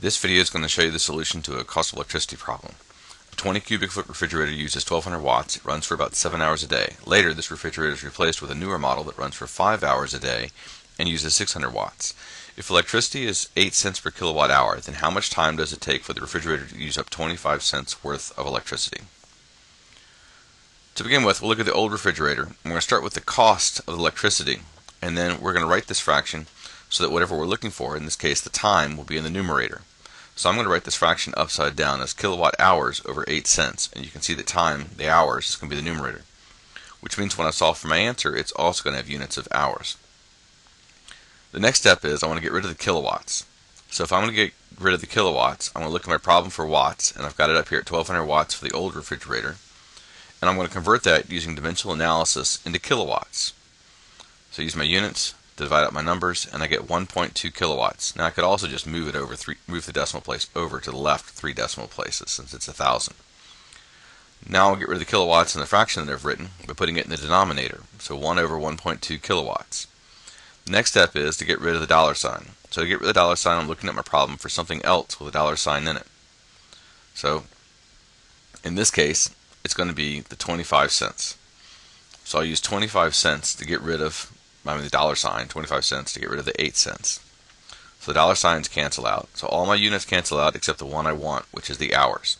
This video is going to show you the solution to a cost of electricity problem. A 20 cubic foot refrigerator uses 1200 watts. It runs for about 7 hours a day. Later, this refrigerator is replaced with a newer model that runs for 5 hours a day and uses 600 watts. If electricity is 8 cents per kilowatt hour, then how much time does it take for the refrigerator to use up 25 cents worth of electricity? To begin with, we'll look at the old refrigerator. We're going to start with the cost of electricity, and then we're going to write this fraction so that whatever we're looking for, in this case the time, will be in the numerator. So I'm going to write this fraction upside down as kilowatt hours over 8 cents, and you can see the time, the hours, is going to be the numerator. Which means when I solve for my answer, it's also going to have units of hours. The next step is I want to get rid of the kilowatts. So if I'm going to get rid of the kilowatts, I'm going to look at my problem for watts, and I've got it up here at 1200 watts for the old refrigerator. And I'm going to convert that using dimensional analysis into kilowatts. So I use my units, divide up my numbers, and I get 1.2 kilowatts. Now I could also just move it over three, move the decimal place over to the left three decimal places since it's a thousand. Now I'll get rid of the kilowatts in the fraction that I've written by putting it in the denominator. So 1 over 1.2 kilowatts. The next step is to get rid of the dollar sign. So to get rid of the dollar sign, I'm looking at my problem for something else with a dollar sign in it. So in this case, it's going to be the 25 cents. So I'll use 25 cents to get rid of I mean the dollar sign, 25 cents to get rid of the 8 cents. So the dollar signs cancel out. So all my units cancel out except the one I want, which is the hours.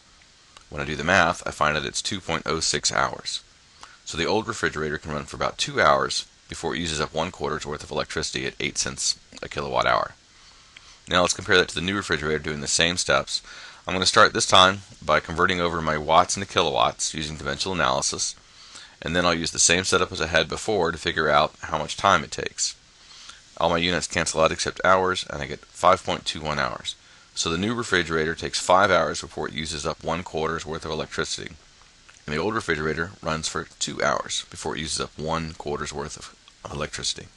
When I do the math, I find that it's 2.06 hours. So the old refrigerator can run for about 2 hours before it uses up one quarter's worth of electricity at 8 cents a kilowatt hour. Now let's compare that to the new refrigerator doing the same steps. I'm going to start this time by converting over my watts into kilowatts using dimensional analysis and then I'll use the same setup as I had before to figure out how much time it takes. All my units cancel out except hours, and I get 5.21 hours. So the new refrigerator takes 5 hours before it uses up one quarter's worth of electricity. And the old refrigerator runs for 2 hours before it uses up one quarter's worth of electricity.